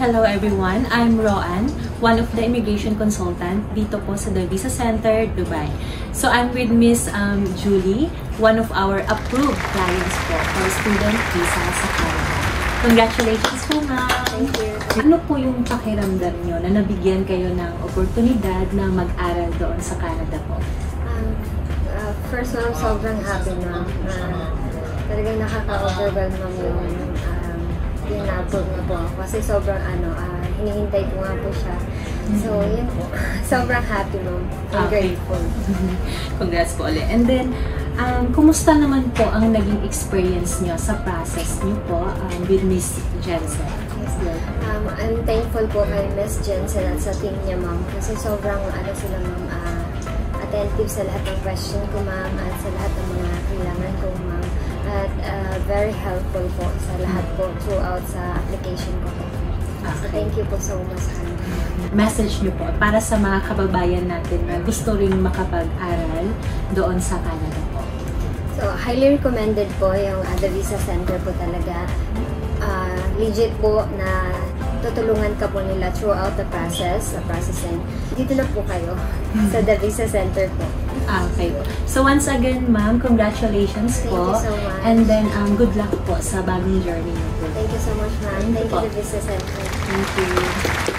Hello everyone, I'm Roan, one of the immigration consultant dito po sa The Visa Center, Dubai. So I'm with Miss um, Julie, one of our approved clients po for student visa sa Canada. Congratulations po ma'am! Thank you. Ano po yung pakiramdam nyo na nabigyan kayo ng oportunidad na mag-aral doon sa Canada po? Um, uh, first ma'am, sobrang happy ma'am. Uh, talagang nakaka-overwhelm ma'am yung um, na-approve na po ako. Kasi sobrang ano, uh, hinihintay ko nga po siya. So, yun po. sobrang happy ma'am. I'm Okay. grateful. Congrats po ulit. And then, um, kumusta naman po ang naging experience nyo sa process nyo po um, with Miss Jensen? Yes. Um, I'm thankful po kay Miss Jensen at sa team niya, ma'am. Kasi sobrang, ano sila, ma'am, ah, attentive sa lahat ng question ko, ma'am, at sa lahat ng mga kailangan ko, ma'am. Very helpful po sa lahat po throughout sa application ko po. So, thank you po so much. Message nyo po para sa mga kababayan natin na gusto rin makapag-aral doon sa Canada po. So, highly recommended po yung uh, The Visa Center po talaga. Ah, legit po na tutulungan ka po nila throughout the process, the processing. Dito na po kayo sa The Visa Center po. Ah, okay po. So once again, ma'am, congratulations Thank po. you so much. And then, um, good luck po sa bagong journey niyo po. Thank you so much, ma'am. Thank you Thank you, po. The Visa Center. Thank you.